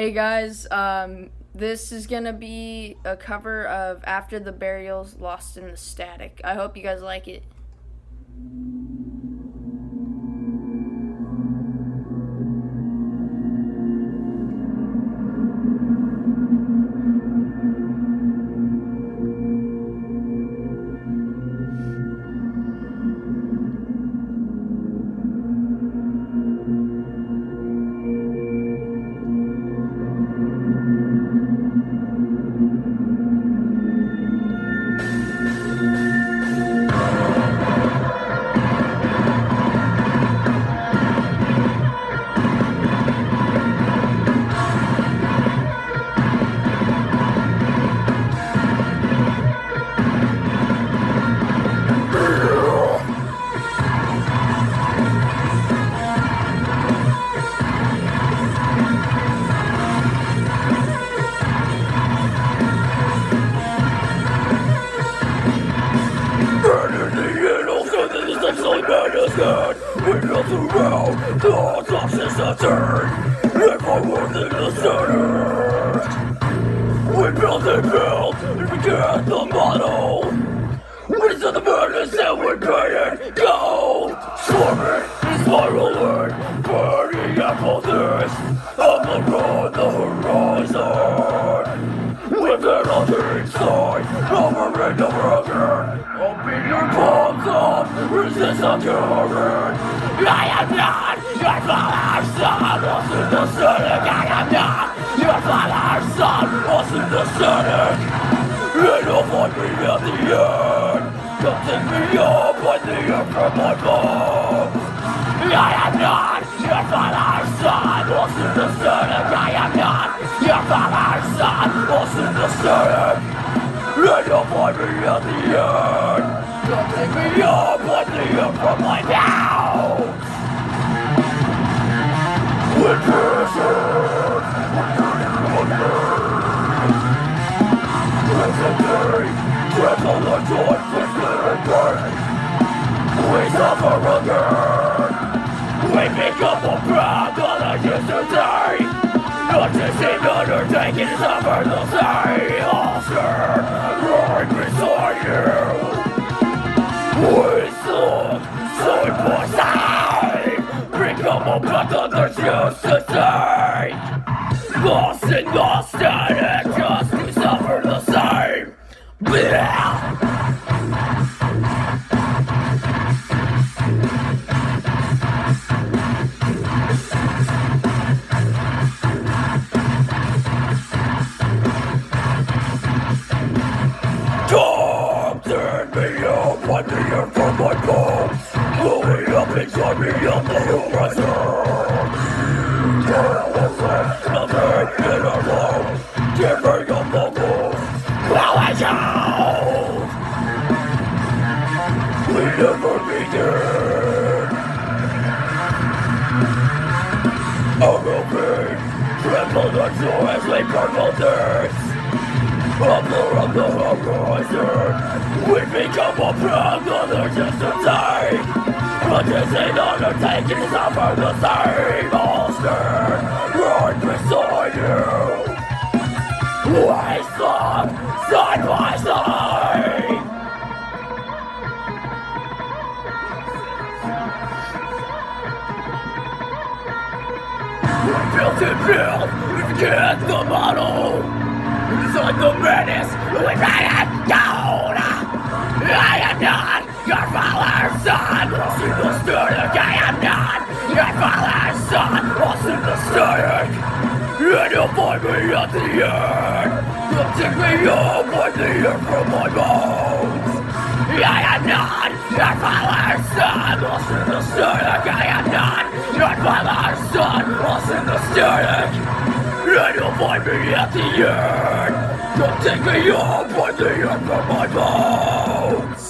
Hey guys, um, this is gonna be a cover of After the Burials Lost in the Static. I hope you guys like it. Absolute madness God We built around the toxins that turn If I was in the center We built and built and began the model We said the madness that would pay and go Swarming, spiraling, burning apple this On the road, the horizon. With an altar inside, over and over again. Open your up, resist the current. I am not your father's son, lost in the cynic. I am not your father's son, lost in the you'll find me at the end. Come take me up when the air from my bones. I am not your father's son, lost in the cynic. I am not your father's son, lost in the cynic. And you'll find me at the end. Me up when the air from my bones. With prison, Yesterday, trickle the joy, twisted and burning. We suffer again. We pick up a proud on a yesterday. Not to see undertaking suffer the same. Oscar, right beside you. We suck, side by side. Pick up a path on the yesterday. Lost the static, just to suffer the same. Blah. Blowing out. We never begin. Out of pain, tremble the joy as we purple dance. Upper of the horizon We become a proud other yesterday But this ain't undertaking is over the same monster Right beside you We suck side by side built and built, we get the model Inside the madness, static. And you'll find me at the end. Come take me up when the air from my bones. I am not your father's son, lost in the static. I am not your father's son, lost in the static. And you'll find me at the end. Come take me up when the air from my bones.